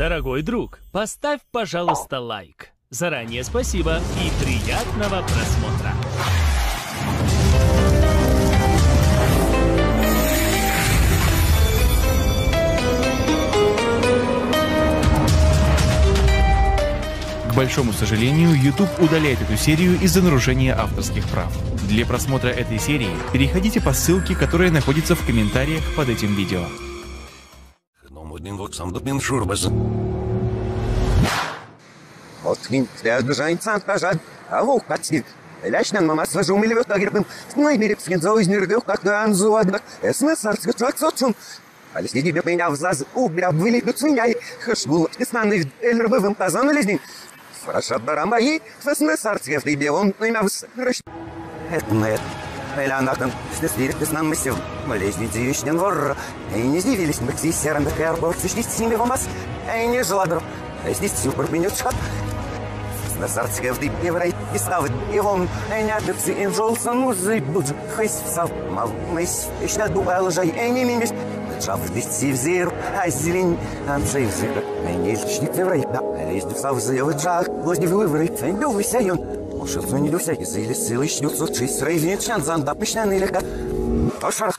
Дорогой друг, поставь, пожалуйста, лайк. Заранее спасибо и приятного просмотра. К большому сожалению, YouTube удаляет эту серию из-за нарушения авторских прав. Для просмотра этой серии переходите по ссылке, которая находится в комментариях под этим видео. Вот сам допин шурбас. Отвин, рядожайцан пожад, а вух подсик. Лячнан мама свожу милевет агирбым, сной мерек свинзо из нервех, как на анзу одна, эсме сарцка чак сотчун. А если тебе меня взлаз, убря вылетут свиньяй, хашбул, писанный эльрбывым тазан лезнин. Фраша барамаи, фесме сарцка в тебе он, имя вс... Это на это. Счастливых песнам мысев, болезни дивишнен вор, и не здивились мы кси серым да цишли с ними вамас, и не жладр, а здесь сюпер меню чхат. На сарцке в дыб еврей, и ставит его, и не отдыхси, и жолсан музы, будж, хэйс всав, мал, мэйс, и шля дуба лжай, и не мимись, Шав дисти в зир, а зелень, а цей в зир, и не лишний еврей, да, лезть в сав зил, джах, лозни в выборы, и не высяйон, Ошелцо не люся, и заили силы, шлюцо, чист, рейвен, чан, занда, пышнян, или ка. Ошар,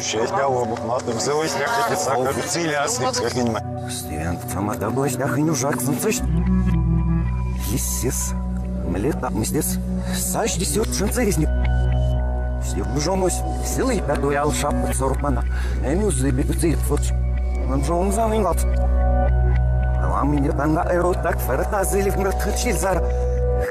Шесть головок матом, взялась как лица, как цели, как не Стивен, сама да блаждах и нужак, солнцеш. Лисис, млета, мстец, саш десет, шанцеризник. Стив бжомусь, силы пятую алшап, сорпана, эмюзы, битуцит, фоч. Он же он завингат. Ламине танга эро так ферта зелив мртхчил зар.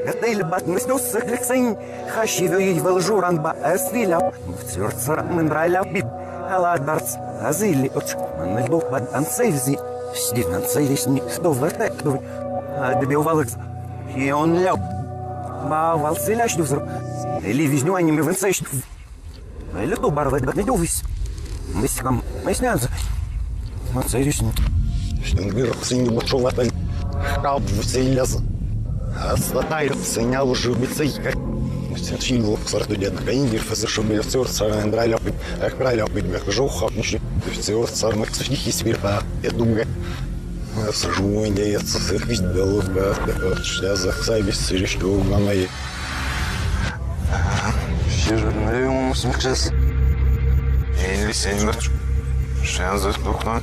Гадейл бат мстус хлексин, хашивю и валжуран ба эсвиля. Вцёрцар мендрайля бит. Ала дарц, азили оч. Манельбу бад ансейвзи. Стив ансейвисни, что вертек, дуй. Добил валекс. И он ляп. Ба валсиляш дузр. Или визню мы венсейш. Или то барвет бат не дувис. Мы сикам, мы снянза. Шыңғырсыңбұшылатын қабысыйлас асатайсыңал жубицей Сильву сартуден кайнгир фазышумел цур саран драйлап эх драйлап бидмек жоухап ниши цур сармак сихи свирпа эдумга сжуин деец сыхвит белук ба шлязах сайбис сиришту гамай Сижурнарим смекшес Энли сенмер Шензас тухнан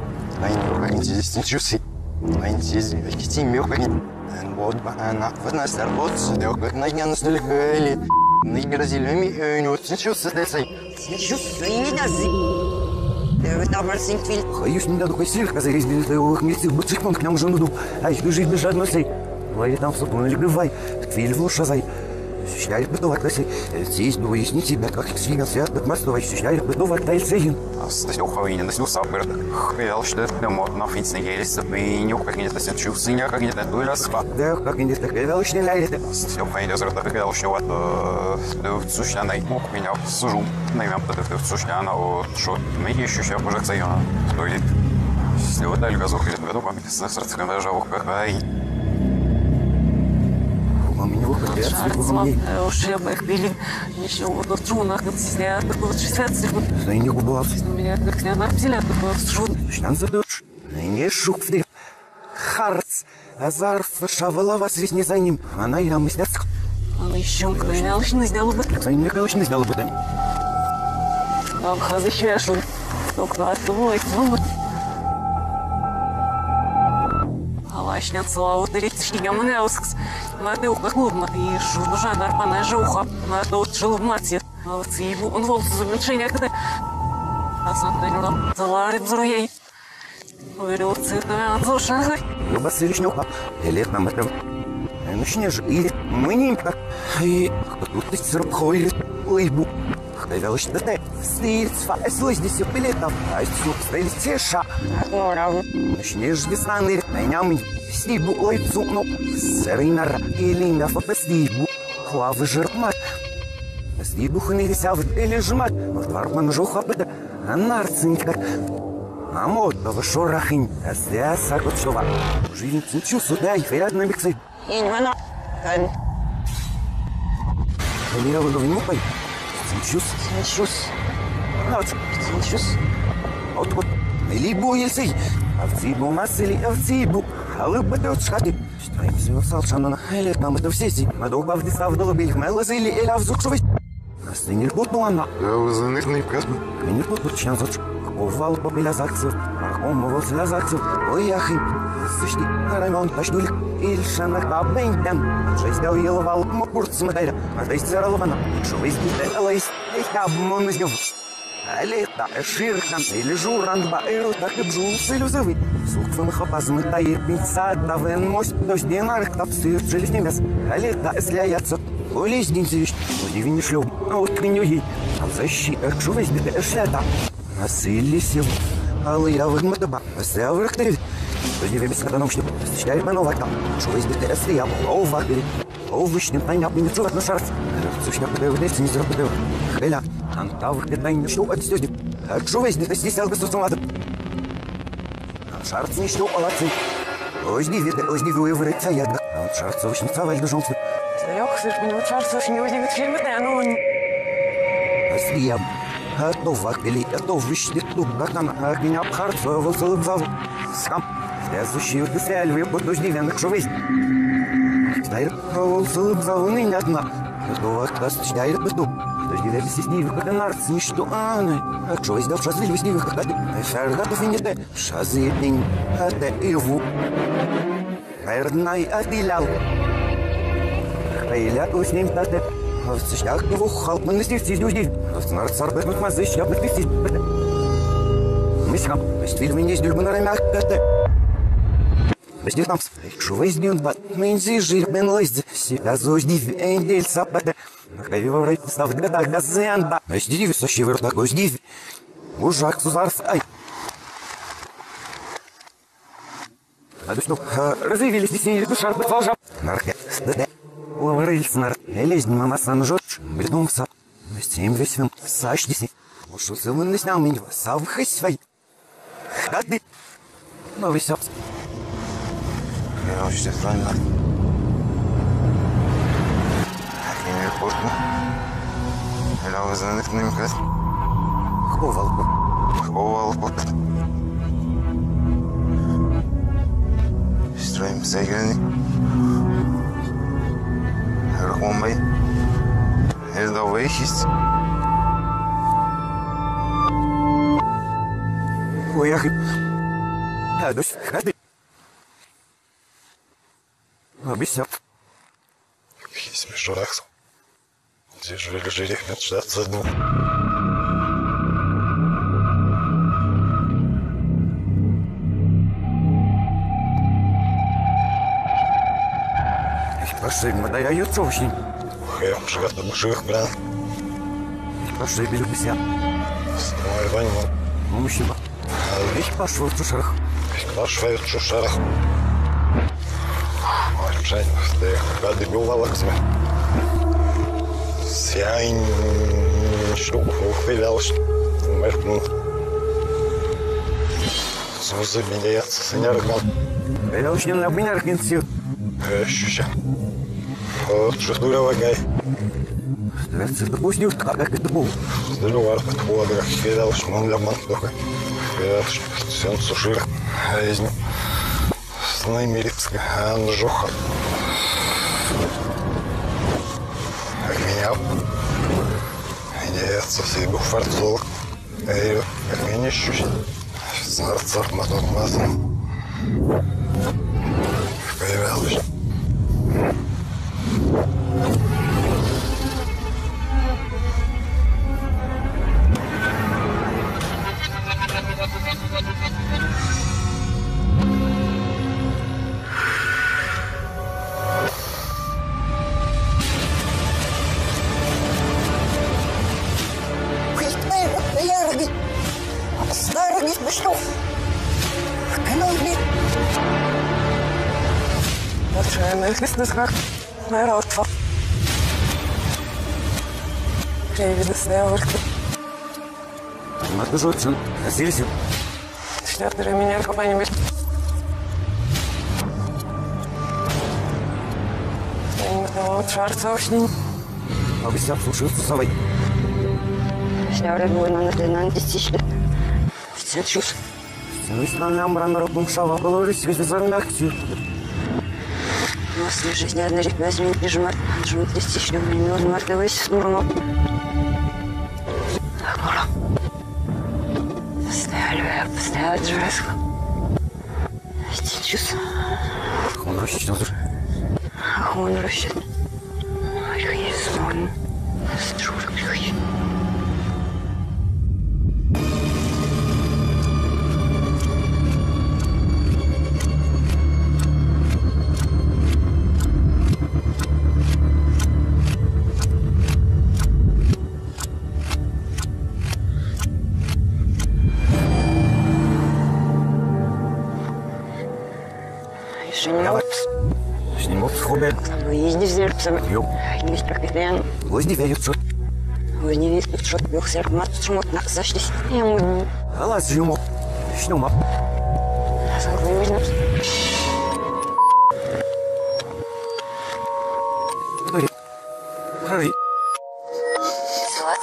Mijn organisatie is juicy. Mijn zin is een myogen. En wat bijna van een starbots. De ook met een jans de huili. Niet Brazilië, een uitzichtjes. Dat zijn. Боюсь, не дадут усилий, когда из безлевых мест в бутсихмон к нам жену. А их бежит без жадности. Ловит там супу, наливай. Квиль в ушазай. Считаешь бытовать лоси. Здесь бы выяснить тебя, как их свинил свят, как мастовать. Считаешь бытовать тайльцегин. Стёховый на снюс сапер. Хвел, что это мод на финс не елись, и не как не это чувствую, не как не дуй раз. Да, как не так велось не ляйте. Стёховый не зря так говорил, что вот сущна на мог меня сужу. На имя под в сущна на что мы еще еще уже цейна. Стоит. Если вот только зухли, то году память с сердцем даже как бы их били вот в трунах, я такой 60 секунд. Да и не губал. Меня как не напсили, такой шут. Шнан задуш. Не шук в Харц. Азар фашавала вас весь не за ним. Она и нам снят. Он еще клянялочно сделал бы. За ним клянялочно сделал бы. А в хазы чешу. Только от того, и ну, Лачня слава дарить шлігам не оскс. На те ухахлубна і жужа нарпана жуха. На то чилу в маці. А це його он волос замінчення кде. А сам день заларим зроєй. Вирил це да зоша. Люба сиришнюха. Лет нам это. Ну ж не ж и мы не И тут ты срубхой лайбу. Появилась на те, снится, слышно все билетом, а суп стрельцеша. Начнешь весны, найням, снибу лайцу, ну, сыринара, или мяфа по снибу, хлавы жирмат. Снибу хнырися в или жмат, в дварман жуха беда, а нарцинка. А мод, в шорахин, а свяса кучува. Жизнь цучу сюда и ферят на миксы. Инвана. Я его не пой. Цучус. Сенчус. Вот. Сенчус. Вот вот. Либо если овцибу масили овцибу, а вы бы дот шхати. Что им все салшана на хеле, там это все зи. Мадоба в дисав долбих мелазили или авзукшович. Настынир бутну она. Я вызывный касп. Меню тут бурчан зоч. Овал побеля зацев. Архом овал сля зацев. Ой, яхи. Сышни район ташнулик. Ильшана кабендем. Шесть дал еловал мокурт сматайра. А то есть заралована. Что из Алета, ширкан, или журан, баэру, так и бжул, селюзовый. Сукфын хапазмы тайыр пинца, давен мость, дождь динарк, тап сыр, железнемес. Алета, эсляятся. Олесь день зевищ, удивини шлюб, а вот ей. А защи, экшу весь беда, эшлята. Насыли сил. Алы я выгматаба, эсля вырахтарит. Удивим с каданом, что считает манова там. Что весь беда, эсля, о, варбери. О, вышнем, тайня, не чувак на шарц. Сушня подаю, вместе не заработаю. Хеля, антав, бедай, не шлю, отстёдит. А что весь беда, здесь алгас устаматом. Шарц не шлю, молодцы. Озни виды, озни вывырыться ядга. А вот шарц очень цаваль дожонцы. Лех, слышь, мне вот шарс очень не удивит фильмы, да, ну... Асриям. А то вакбели, а то вышли тут, как там, а меня обхарц, высылып зал. Скам. Следующий удостояль, вы будут дождевенных, что весь. Стайр, Знает, кого солнцевый ятна. С. А что с это с мы мазы. Мы мы. Без них там, что возьмем, бат, мы инзи жир, бен лызды, себя зузни, вендель, сапата. Нахавива рейт, став года, газен, ба. А сдиви, сощи вырт, такой сдиви. Ужак, сузарс, ай. А то что, развивились здесь, не душа, бытважа. Нархе, стыдэ. Лаврыльц нар, элезни мама сан жотч, бредумса. Стим весьмем, сашдиси. Ушу сылын не снял меня, савхай свой. Хады. Новый сапс. Я вообще правильно. Я не куртну. Я вызывный касп. Ховалку. Ховал бот. Строим сегелни. Рахмамбай. Это выхист. Уехай. Адусь, хады. Обещал. Есть мешурах. Здесь жили, жили, мечтаться одну. Пошли, мы даю очень. Я шагат на мышах, бля. Пошли, белю пися. Ой, ваньма. Мужчина. Ich пошел в чушах. Кашфай в шушарах. Ой, Жень, ты бивала к себе. Сяйн штуку ухвилялась. Мэркнул. Зузы меняется, сыняргал. Я очень на меня аргентин. Ощуща. Вот что дуровагай. Дверцы допустил, как это был. Здорово, подхода, хвилял, шмон для мантока. Хвилял, сен сушир. Резни. Снаймерицка, анжоха. Отменял. Меняется сейбу фарцовок. Эй, отменя щущ. Снарцах моток маслом. Nefisnes как народ. Привидес неверхты. Матужотсон, Асильсин. Шлет для меня какой-нибудь. Шарцовшнин. Обещал слушаться совой. Шляуре война на тенан тысячи. Все чушь. Ну, если нам рано руком шава положить, если занахтю. После жизни одна рек возьми, прижимать, жмут тысячи, миллион мартовый снурно. Скоро. Поставлю, поставлю джереску. Сейчас. Он рассчитан. Ах, он рассчитан. Ой,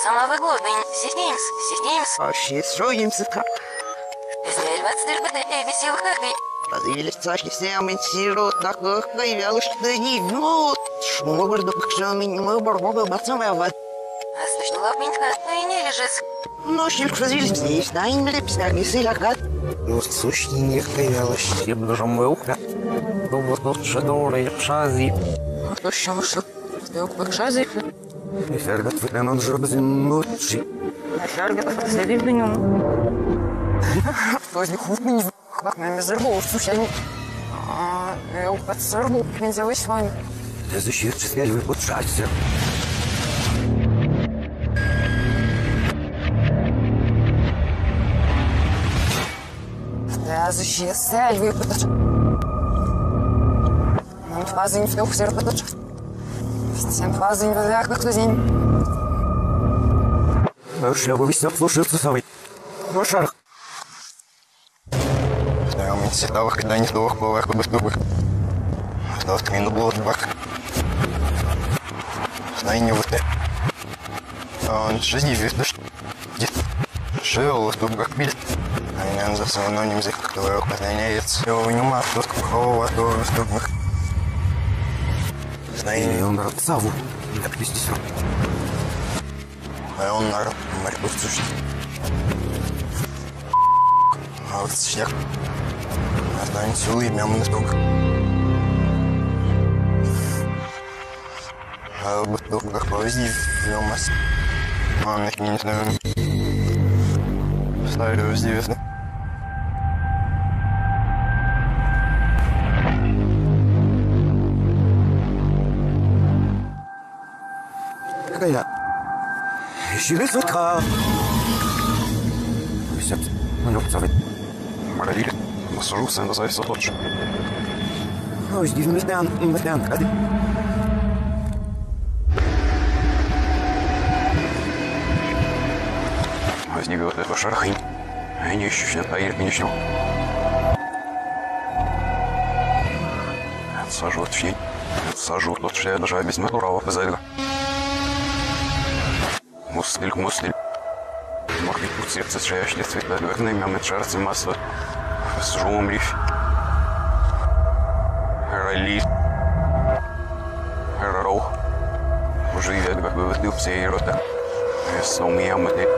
Самый главный. Сидимс, сидимс. Вообще, строимся как. Здесь 20 лет веселых огней. Развили царь всем инсируют на кухне, вялыш да не вьют. Шмур да пакшами не мы борбовы бацамая вот. А слышно лапненько, и не лежит. Ночью развили здесь, да им лепсяги силякат. Ну, сущий некто вялощ. Ебжем мылка. Ну, вот тут шадоры, шази. Кто еще вышел? Сбег к шазе. Фергат выглянул журбазин ночи. Шаргат, следи в нем. Кто из них не Хватнами зарбол, слушай, я упад зарбол, нельзя вы с вами. Связь выпутшаться. Да, защит связь выпадать. Нам фазы не вдох зарбатать. Всем фазы не вдох, как день. Шляпа висел, слушается совой. Ну, шарх. Да, мы всегда когда не сдох, было как бы стубы. Сдох твину было бак. Знай не вот. Он жизни видно, что... Шел, стуб как. Айнан за сононим за как твой познается. Его нема, тут какого то И не он рад Саву. Срок. А он на морьбу сушит. А вот снег. Останется улыбнем на стук. А. Он их не знаю. Везде весны. Какая? Щири сутка. Висят. Ну, лёг совой. Моралили. Насужу на зависа лучше. Ой, здесь мистян, мистян, ходи. Возьми вот эту шархань. Они еще сейчас поедет не начнем. Сажу вот в щель. Сажу тут, что я даже без метурава позаду. Муслиль, муслиль. Мог быть путь сердца, что я шли цвета, дверные мямы, шарцы, масло. С жумом риф. Рали. Роу. Уже я как бы выдал все и рота. С умеем это. Я так сочинили,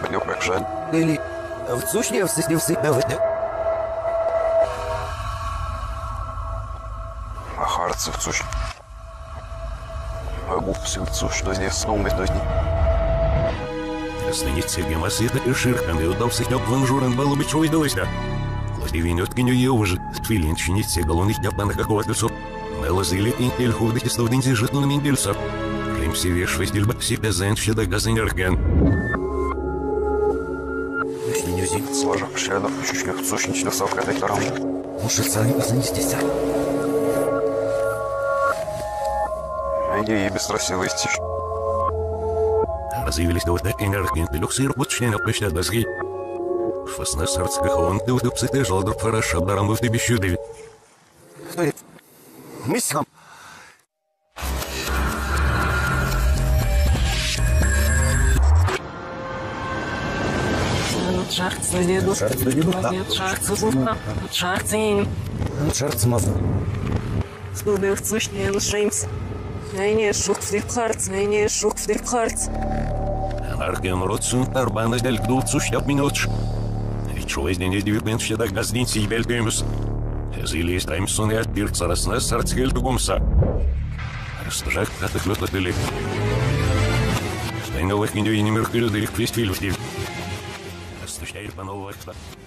пойдем как жаль. Или в сущне всеснился на это. А харцев цуш. А губцы цуш, что здесь снова это не. Станіться гемасита і ширкан, і удався хняп ванжурен було би чогось далося. Класі він откиню є уже, твілін чиніться головних хняпана какого-то соп. Мелозили інтель ходить из студенти житну на міндельса. Римсі веш вестільба, сі безен ще да газен Шеду, чуть-чуть сущность высокая доктором. Может, сами занестись. Иди и без силы истишь. Развились до энергии, ты люкс и рабочий опущен до сги. Фасна сарцких он ты удуп сыты жалдур фараш абдарам в тебе щуды. Стой. Аркен родсун арбана дел гдул сущап минутш. Ведь что из день девять мен щеда газдин сибель дымус. Зили есть таймсон и отбирк сарасна сарцгель дугумса. Растажак катых лётла дели. Стайновых индюи не меркелю дырих Stellt man noch was.